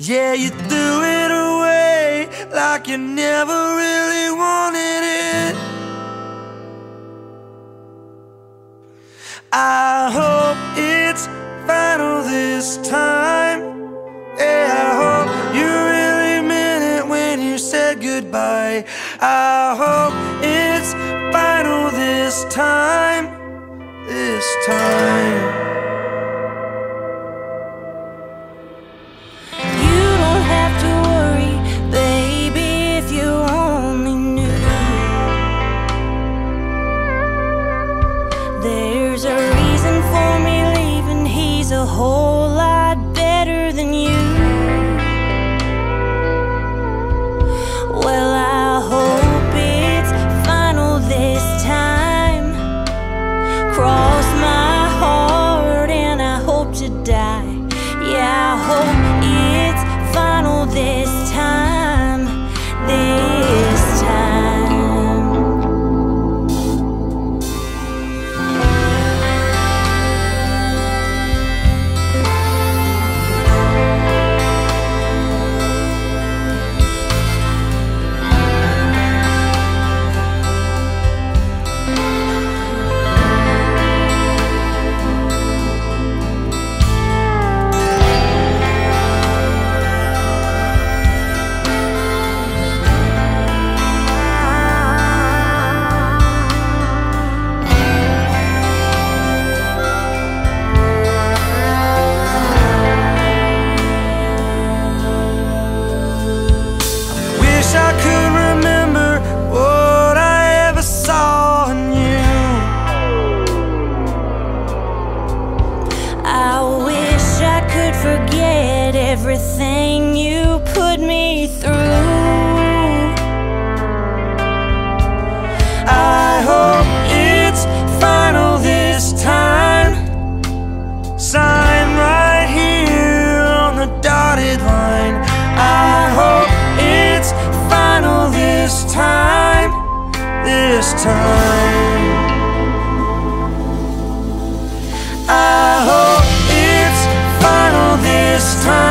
Yeah, you threw it away like you never really wanted it. I hope it's final this time. Yeah, I hope you really meant it when you said goodbye. I hope it's final this time. This time. this time.